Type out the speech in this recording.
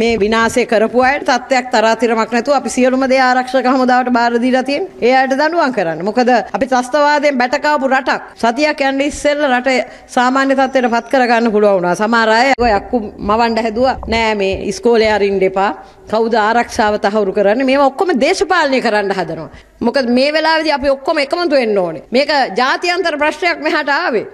මේ විනාශය කරපු අයට තත්ත්වයක් තරාතිරමක් නැතුව අපි සියලුම දේ ආරක්ෂක හමුදාවට බාර දීලා තියෙන්නේ. ඒ අයට දඬුවම් කරන්න. මොකද අපි ත්‍රස්තවාදයෙන් බැටකාපු රටක්. සතියක් යන්න ඉස්සෙල්ලා රට සාමාන්‍ය තත්ත්වයට පත් කරගන්න පුළුවන් වුණා. සමහර අය ඔය අක්කු මවන්න හැදුවා. නෑ මේ ඉස්කෝලේ අරින්න එපා. කවුද ආරක්ෂාව තහවුරු කරන්නේ? මේවා ඔක්කොම දේශපාලනය කරන්න හදනවා. මොකද මේ වෙලාවේදී අපි ඔක්කොම එකමුතු වෙන්න ඕනේ. මේක ජාත්‍යන්තර ප්‍රශ්නයක් මෙහාට ආවේ.